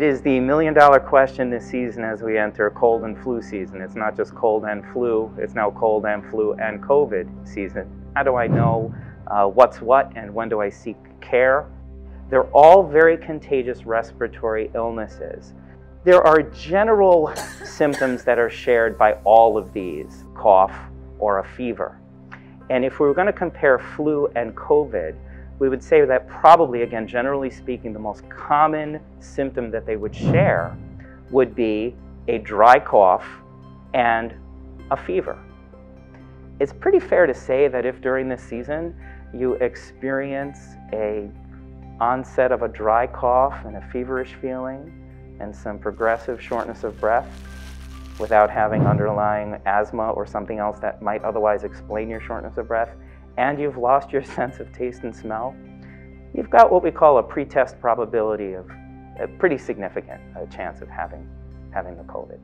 It is the million dollar question this season as we enter cold and flu season. It's not just cold and flu, it's now cold and flu and COVID season. How do I know uh, what's what and when do I seek care? They're all very contagious respiratory illnesses. There are general symptoms that are shared by all of these cough or a fever. And if we were going to compare flu and COVID, we would say that probably, again, generally speaking, the most common symptom that they would share would be a dry cough and a fever. It's pretty fair to say that if during this season you experience a onset of a dry cough and a feverish feeling and some progressive shortness of breath without having underlying asthma or something else that might otherwise explain your shortness of breath, and you've lost your sense of taste and smell, you've got what we call a pretest probability of a pretty significant uh, chance of having, having the COVID.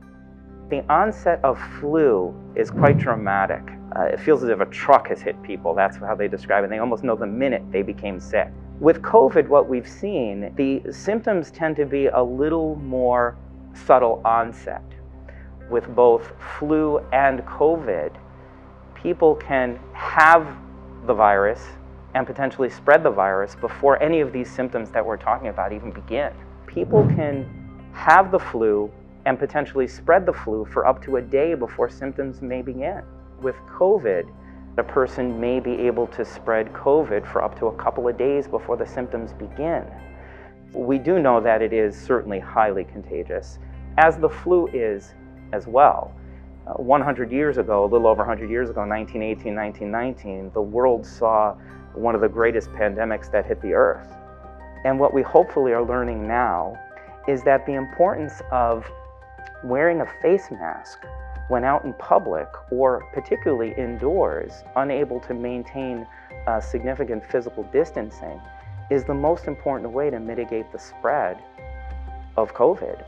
The onset of flu is quite dramatic. Uh, it feels as if a truck has hit people. That's how they describe it. They almost know the minute they became sick. With COVID, what we've seen, the symptoms tend to be a little more subtle onset. With both flu and COVID, people can have the virus and potentially spread the virus before any of these symptoms that we're talking about even begin. People can have the flu and potentially spread the flu for up to a day before symptoms may begin. With COVID, a person may be able to spread COVID for up to a couple of days before the symptoms begin. We do know that it is certainly highly contagious, as the flu is as well. 100 years ago, a little over 100 years ago, 1918, 1919, the world saw one of the greatest pandemics that hit the earth. And what we hopefully are learning now is that the importance of wearing a face mask when out in public or particularly indoors, unable to maintain uh, significant physical distancing, is the most important way to mitigate the spread of COVID.